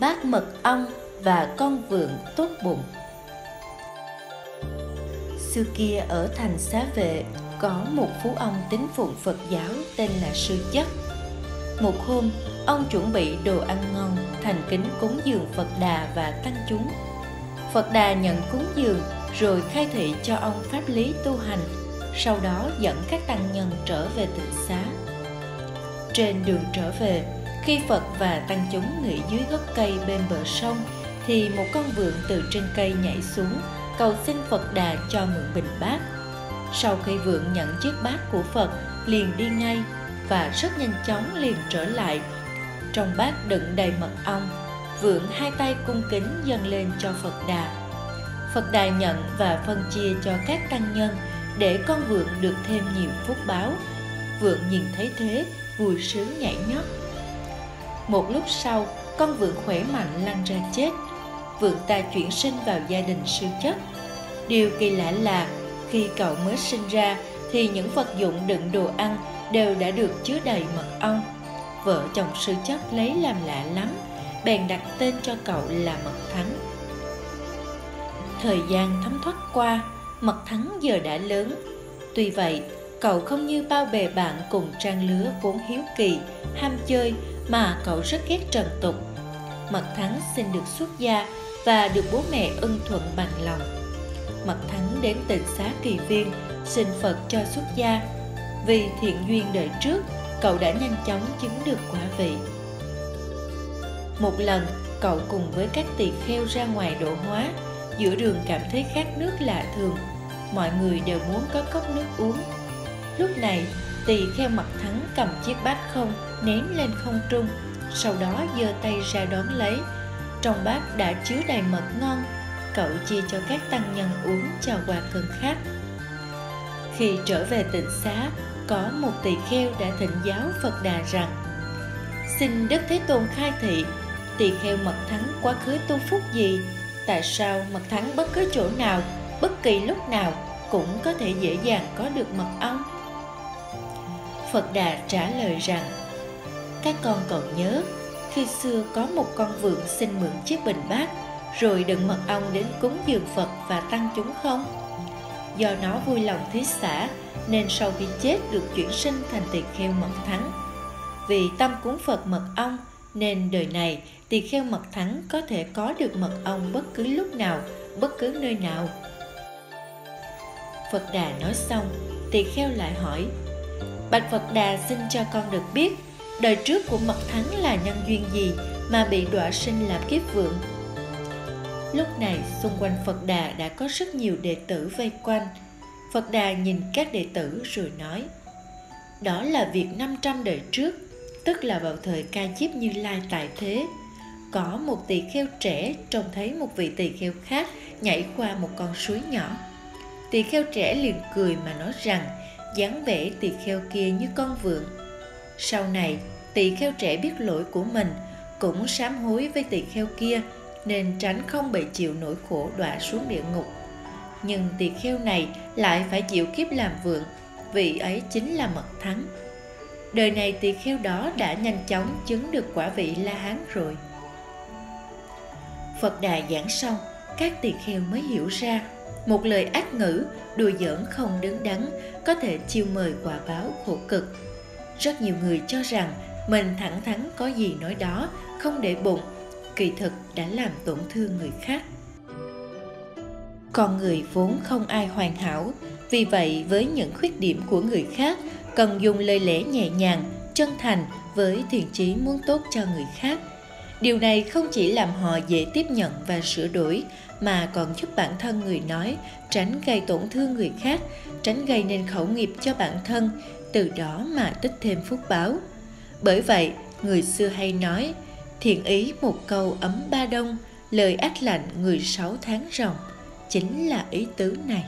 bát mật ong và con vượn tốt bụng. Xưa kia ở thành xá vệ, có một phú ông tín phụng phật giáo tên là sư chất. Một hôm, ông chuẩn bị đồ ăn ngon thành kính cúng dường phật đà và tăng chúng. Phật đà nhận cúng dường rồi khai thị cho ông pháp lý tu hành, sau đó dẫn các tăng nhân trở về tịnh xá. Trên đường trở về khi phật và tăng chúng nghỉ dưới gốc cây bên bờ sông, thì một con vượn từ trên cây nhảy xuống, cầu xin phật đà cho mượn bình bát. Sau khi vượn nhận chiếc bát của phật, liền đi ngay và rất nhanh chóng liền trở lại. Trong bát đựng đầy mật ong, vượn hai tay cung kính dâng lên cho phật đà. Phật đà nhận và phân chia cho các tăng nhân để con vượn được thêm nhiều phúc báo. Vượn nhìn thấy thế, vui sướng nhảy nhót một lúc sau, con vượn khỏe mạnh lăn ra chết. Vượn ta chuyển sinh vào gia đình sư chất. Điều kỳ lạ là, khi cậu mới sinh ra, thì những vật dụng đựng đồ ăn đều đã được chứa đầy mật ong. Vợ chồng sư chất lấy làm lạ lắm, bèn đặt tên cho cậu là mật thắng. Thời gian thấm thoát qua, mật thắng giờ đã lớn. Tuy vậy cậu không như bao bè bạn cùng trang lứa vốn hiếu kỳ, ham chơi mà cậu rất ghét trần tục. Mật thắng xin được xuất gia và được bố mẹ ưng thuận bằng lòng. Mật thắng đến tịnh xá kỳ viên, xin phật cho xuất gia. Vì thiện duyên đời trước, cậu đã nhanh chóng chứng được quả vị. Một lần, cậu cùng với các tỳ kheo ra ngoài độ hóa, giữa đường cảm thấy khát nước lạ thường. Mọi người đều muốn có cốc nước uống lúc này, tỳ kheo mặt thắng cầm chiếc bát không, ném lên không trung, sau đó giơ tay ra đón lấy. Trong bát đã chứa đầy mật ngon, cậu chia cho các tăng nhân uống cho qua cơn khát khi trở về tịnh xá, có một tỳ kheo đã thịnh giáo phật đà rằng, xin đức thế tôn khai thị, tỳ kheo mật thắng quá khứ tu phúc gì? Tại sao mật thắng bất cứ chỗ nào, bất kỳ lúc nào cũng có thể dễ dàng có được mật ong? Phật đà trả lời rằng, các con còn nhớ, khi xưa có một con vượn xin mượn chiếc bình bát, rồi đựng mật ong đến cúng dường phật và tăng chúng không? Do nó vui lòng thí xả, nên sau khi chết được chuyển sinh thành tỳ kheo mật thắng. Vì tâm cúng phật mật ong, nên đời này tỳ kheo mật thắng có thể có được mật ong bất cứ lúc nào, bất cứ nơi nào. Phật đà nói xong, tỳ kheo lại hỏi bạch phật đà xin cho con được biết, đời trước của mật thắng là nhân duyên gì mà bị đọa sinh làm kiếp vượng? Lúc này, xung quanh phật đà đã có rất nhiều đệ tử vây quanh. Phật đà nhìn các đệ tử rồi nói, đó là việc 500 đời trước, tức là vào thời ca chiếp như lai tại thế. Có một tỳ kheo trẻ trông thấy một vị tỳ kheo khác nhảy qua một con suối nhỏ. Tỳ kheo trẻ liền cười mà nói rằng dáng vẻ tỳ kheo kia như con vượn. Sau này, tỳ kheo trẻ biết lỗi của mình, cũng sám hối với tỳ kheo kia, nên tránh không bị chịu nỗi khổ đọa xuống địa ngục. Nhưng tỳ kheo này lại phải chịu kiếp làm vượn, vì ấy chính là mật thắng. Đời này tỳ kheo đó đã nhanh chóng chứng được quả vị la hán rồi. Phật đà giảng xong, các tỳ kheo mới hiểu ra một lời ác ngữ, đùa giỡn không đứng đắn, có thể chiêu mời quả báo khổ cực. Rất nhiều người cho rằng mình thẳng thắn có gì nói đó, không để bụng, kỳ thực đã làm tổn thương người khác. Con người vốn không ai hoàn hảo, vì vậy với những khuyết điểm của người khác, cần dùng lời lẽ nhẹ nhàng, chân thành với thiện chí muốn tốt cho người khác điều này không chỉ làm họ dễ tiếp nhận và sửa đổi, mà còn giúp bản thân người nói tránh gây tổn thương người khác, tránh gây nên khẩu nghiệp cho bản thân, từ đó mà tích thêm phúc báo. Bởi vậy, người xưa hay nói, thiện ý một câu ấm ba đông, lời ác lạnh người sáu tháng ròng. Chính là ý tứ này.